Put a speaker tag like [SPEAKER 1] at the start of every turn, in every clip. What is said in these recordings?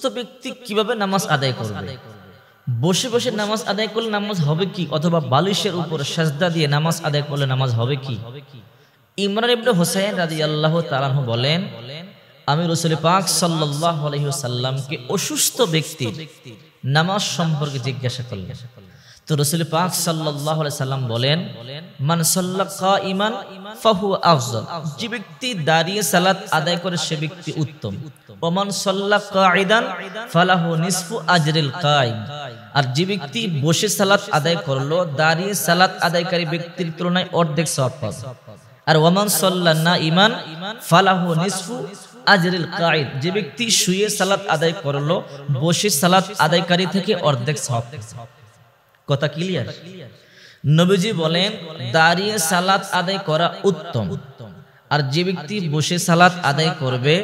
[SPEAKER 1] অসুস্থ ব্যক্তি কীভাবে নামাজ আদায় করবে? বসে বসে নামাজ আদায় করলে নামাজ হবে কি? অথবা বালিশের উপর সাজদা দিয়ে নামাজ আদায় করলে নামাজ হবে কি? ইমরান ইবনে হোসেন রাজি আল্লাহ তালাহ বলেন, আমি রসুল পাক সাল্লাহ আলাইহি ওয়াসাল্লামকে অসুস্থ ব্যক্তি নামাজ সম্পর্কে জিজ্ঞাসা করলেন তো রসুল পাক আলাইহি সাল্লাম বলেন, মান কাইমান ফাহু আফজল। যে ব্যক্তি দাঁড়িয়ে সালাত আদায় করে সে ব্যক্তি উত্তম। সাল্লা ফালাহু নিসফু আজরিল আর যে ব্যক্তি বসে সালাত আদায় করল দাঁড়িয়ে সালাত আদায়কারী ব্যক্তির তুলনায় অর্ধেক সওয়াব পাবে। আর ওমান সাল্লা না ইমান ফালাহু নিসফু আজরিল কাইদ যে ব্যক্তি শুয়ে সালাত আদায় করল, বসে সালাত আদায়কারী থেকে অর্ধেক সওয়াব কথা ক্লিয়ার নবীজি বলেন, দাঁড়িয়ে সালাত আদায় করা উত্তম। আর যে ব্যক্তি বসে সালাত আদায় করবে,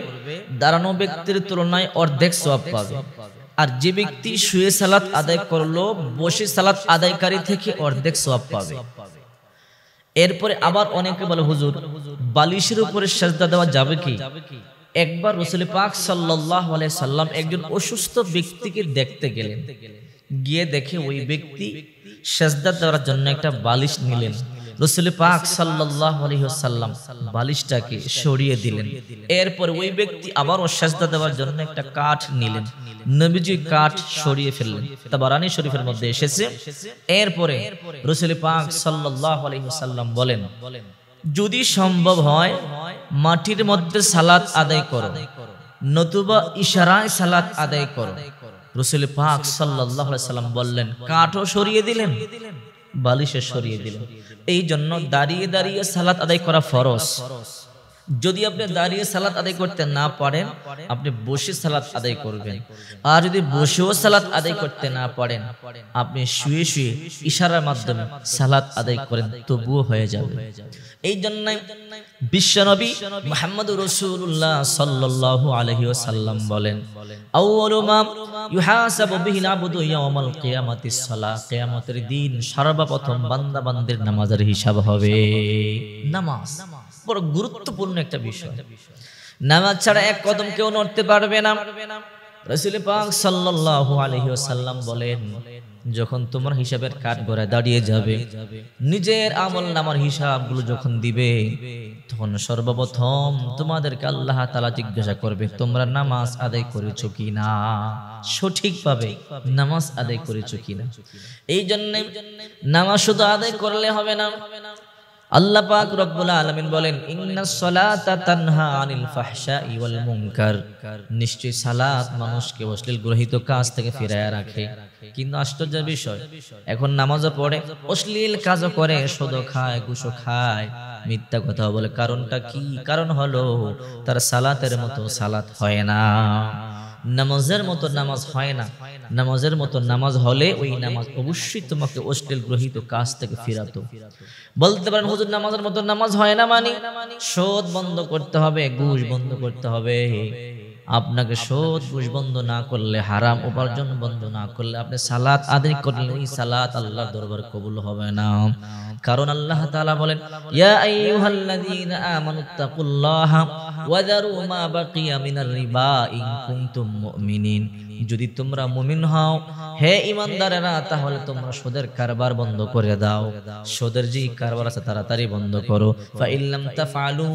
[SPEAKER 1] দাঁড়ানো ব্যক্তির তুলনায় অর্ধেক সওয়াব পাবে। আর যে ব্যক্তি শুয়ে সালাত আদায় করল, বসে সালাত আদায়কারী থেকে অর্ধেক সওয়াব পাবে। এরপরে আবার অনেকে বলে, হুজুর, বালিশের উপরে সাজদা দেওয়া যাবে কি? একবার রসুল পাক সাল্লাহ সাল্লাম একজন অসুস্থ ব্যক্তিকে দেখতে গেলেন। গিয়ে দেখে ওই ব্যক্তি সেজদা দেওয়ার জন্য একটা বালিশ নিলেন। রসুল পাক সাল্লাহ আলহিহাল্লাম বালিশটাকে সরিয়ে দিলেন। এরপর ওই ব্যক্তি আবারও সেজদা দেওয়ার জন্য একটা কাঠ নিলেন। নবীজি কাঠ সরিয়ে ফেললেন। তা বারানি শরীফের মধ্যে এসেছে। এরপরে রসুল পাক সাল্লাহ আলহিহাল্লাম বলেন, যদি সম্ভব হয়, মাটির মধ্যে সালাত আদায় করো, নতুবা ইশারায় সালাত আদায় করো। রসুল পাক সাল্লাহ সাল্লাম বললেন, কাঠও সরিয়ে দিলেন বালিশে সরিয়ে দিলেন। এই জন্য দাঁড়িয়ে দাঁড়িয়ে সালাত আদায় করা ফরজ। যদি আপনি দাঁড়িয়ে সালাত আদায় করতে না পারেন, আপনি বসে সালাত আদায় করবেন। আর যদি বসেও সালাত আদায় করতে না পারেন, আপনি শুয়ে শুয়ে ইশারার মাধ্যমে সালাত আদায় করেন, তবুও হয়ে যাবে। এই জন্যই বিশ্বনবী মুহাম্মদ রাসূলুল্লাহ সাল্লাল্লাহু আলাইহি ওয়াসাল্লাম বলেন কিয়ামতের দিন সর্বপ্রথম বান্দা বান্দির নামাজের হিসাব হবে। নামাজ। বড় গুরুত্বপূর্ণ একটা বিষয়। নামাজ ছাড়া এক কদম কেউ নড়তে পারবে না। রসুল পাক সাল্লাল্লাহু আলাইহি ওয়াসাল্লাম বলেন, যখন তোমার হিসাবের কাঠ গড়ায় দাঁড়িয়ে যাবে, নিজের আমল নামার হিসাবগুলো যখন দিবে, তখন সর্বপ্রথম তোমাদেরকে আল্লাহ তালা জিজ্ঞাসা করবে, তোমরা নামাজ আদায় করেছ কি না সঠিকভাবে নামাজ আদায় করেছ কিনা? এই জন্যে নামাজ শুধু আদায় করলে হবে না। আল্লাহ পাক রব্বুল আলামিন বলেন ইন্নাস সালাতা তানহা আনিল ফাহশাই ওয়াল মুনকার। নিশ্চয় সালাত মানুষকে অশ্লীল গ্রহিত কাজ থেকে ফিরায় রাখে। কিন্তু আশ্চর্যের বিষয়, এখন নামাজও পড়ে, অশ্লীল কাজও করে, সুদও খায়, ঘুষও খায়। মিথ্যা কথা বলে। কারণটা কি? কারণ হলো, তার সালাতের মতো সালাত হয় না। নামাজের মতো নামাজ হয় না। নামাজের মতো নামাজ হলে ওই নামাজ অবশ্যই তোমাকে অশ্লীল গ্রহিত কাজ থেকে ফিরাতো। বলতে পারেন, হুজুর, নামাজের মতো নামাজ হয় না মানে? শোধ বন্ধ করতে হবে, ঘুষ বন্ধ করতে হবে। আপনাকে শোধ ঘুষ বন্ধ না করলে হারাম উপার্জন বন্ধ না করলে আপনি সালাত আদায় করলে ওই সালাত আল্লাহর দরবার কবুল হবে না। কারণ আল্লাহ তাআলা বলেন ইয়া আইয়ুহাল্লাযীনা আমানুত্তাকুল্লাহা ওয়া যারু মা বাকিয়া মিনার রিবা ইন কুনতুম মুমিনিন। যদি তোমরা মুমিন হও হে ইমানদারেরা তাহলে তোমরা সুদের কারবার বন্ধ করে দাও। সুদের যে কারবার আছে তাড়াতাড়ি বন্ধ করো। ফা ইল্লাম তাফআলু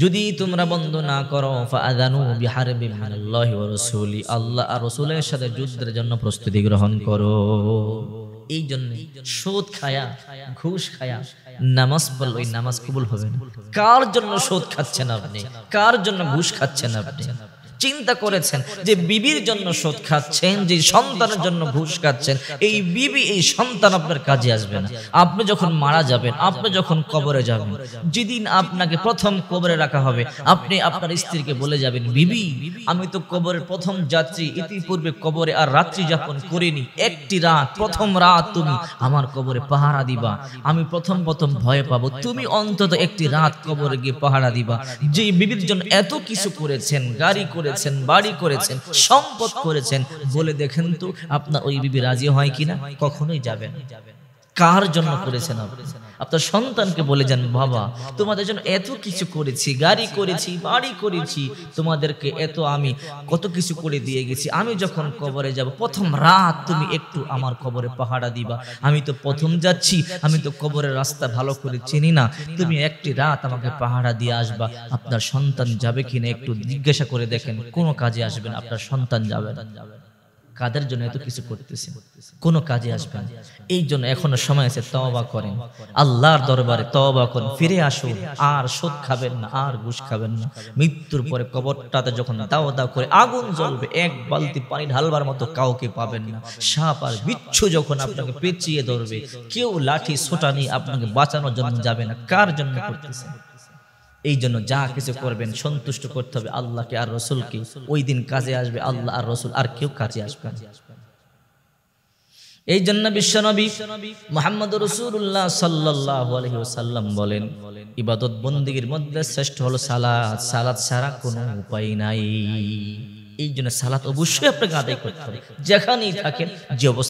[SPEAKER 1] যদি তোমরা বন্ধ না করো আদানু বিহার বিহারি আল্লাহ আর রাসূলের সাথে যুদ্ধের জন্য প্রস্তুতি গ্রহণ করো। এই জন্য সুদ খায়া, ঘুষ খায়া, নামাজ পড়লে ওই নামাজ কবুল হবে কার জন্য সুদ খাচ্ছেন আপনি? কার জন্য ঘুষ খাচ্ছেন আপনি? চিন্তা করেছেন যে বিবির জন্য শোধ খাচ্ছেন, যে সন্তানের জন্য ঘুষ খাচ্ছেন, এই বিবি, এই সন্তান আপনার কাজে আসবে না। আপনি যখন মারা যাবেন, আপনি যখন কবরে যাবেন, যেদিন আপনাকে প্রথম কবরে রাখা হবে, আপনি আপনার স্ত্রীকে বলে যাবেন, বিবি, আমি তো কবরের প্রথম যাত্রী, ইতিপূর্বে কবরে আর রাত্রি যাপন করিনি। একটি রাত, প্রথম রাত তুমি আমার কবরে পাহারা দিবা। আমি প্রথম প্রথম ভয় পাবো। তুমি অন্তত একটি রাত কবরে গিয়ে পাহারা দিবা। যে বিবির জন্য এত কিছু করেছেন, গাড়ি করে করেছেন, বাড়ি করেছেন, সম্পদ করেছেন, বলে দেখেন তো, আপনার ওই বিবি রাজি হয় কিনা? কখনোই যাবেন কার জন্য করেছেন আপনি? আপনার সন্তানকে বলে যান, বাবা, তোমাদের জন্য এত কিছু করেছি, গাড়ি করেছি, বাড়ি করেছি, তোমাদেরকে এত আমি কত কিছু করে দিয়ে গেছি। আমি যখন কবরে যাব, প্রথম রাত তুমি একটু আমার কবরে পাহাড়া দিবা। আমি তো প্রথম যাচ্ছি, আমি তো কবরের রাস্তা ভালো করে চিনি না। তুমি একটি রাত আমাকে পাহাড়া দিয়ে আসবা। আপনার সন্তান যাবে কিনা একটু জিজ্ঞাসা করে দেখেন, কোনো কাজে আসবে না, আপনার সন্তান যাবে না। কাদের জন্য এত কিছু করতেছে কোনো কাজে আসবে এই জন্য এখনও সময় আছে তওবা করেন। আল্লাহর দরবারে তওবা করেন। ফিরে আসুন। আর সুদ খাবেন না আর ঘুষ খাবেন না। মৃত্যুর পরে কবরটাতে যখন দাও দাও করে আগুন জ্বলবে এক বালতি পানি ঢালবার মতো কাউকে পাবেন না। সাপ আর বিচ্ছু যখন আপনাকে পেঁচিয়ে ধরবে কেউ লাঠি ছোটা নিয়ে আপনাকে বাঁচানোর জন্য যাবে না। কার জন্য করতেছে এই জন্য যা কিছু করবেন, সন্তুষ্ট করতে হবে আল্লাহকে আর রসুলকে। ওই দিন কাজে আসবে আল্লাহ আর রসুল, আর কেউ কাজে আসবে এই জন্য বিশ্বনবী মোহাম্মদ রসুল্লাহ সাল্লাহ আলহিসাল্লাম বলেন, ইবাদত বন্দীর মধ্যে শ্রেষ্ঠ হলো সালাদ। সালাদ ছাড়া কোনো উপায় নাই। এই জন্য সালাত অবশ্যই আপনাকে আদায় করতে হবে। যেখানেই থাকেন, যে